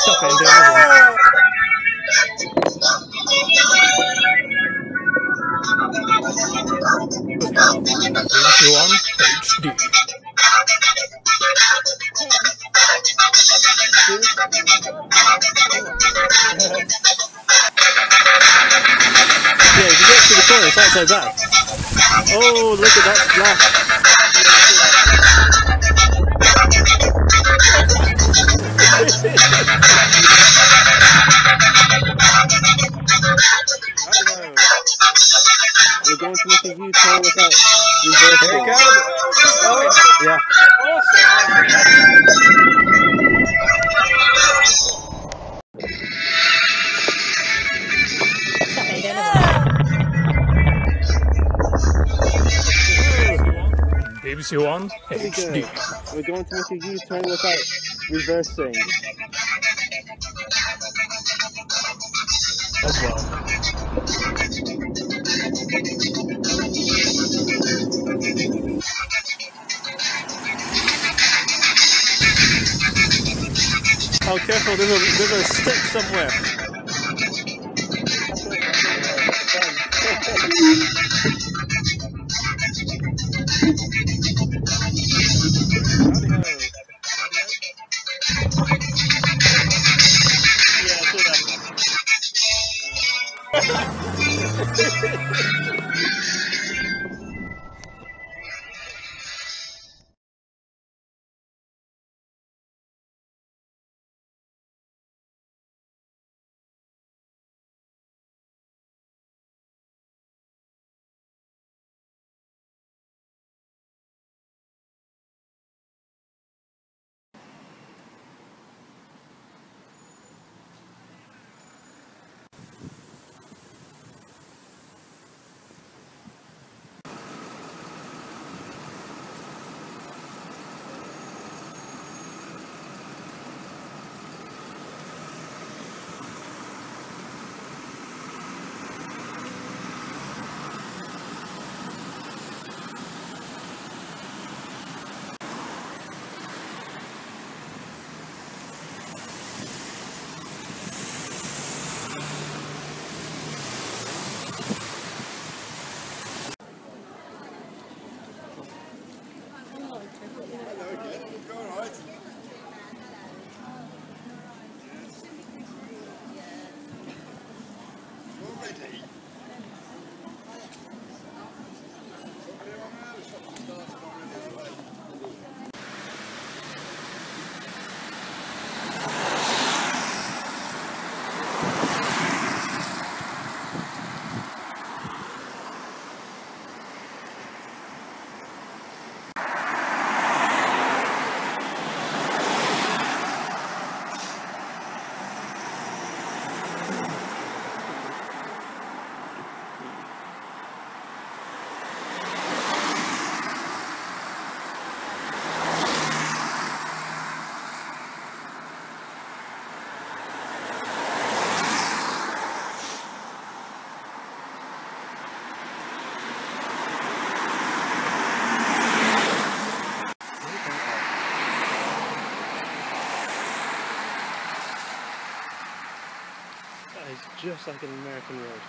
stop it and do another one. BBC One HD. Yeah, if you get to the it's not so bad. Oh, look at that splash. We're going to make a U-turn without reversing. Here it goes. Oh, Yeah. awesome. Stop it and do another one. BBC One HD. good. We're going to make a U-turn without reversing. as well. Oh, careful, there's a, there's a stick somewhere. Yeah, I saw that. Is just like an American road.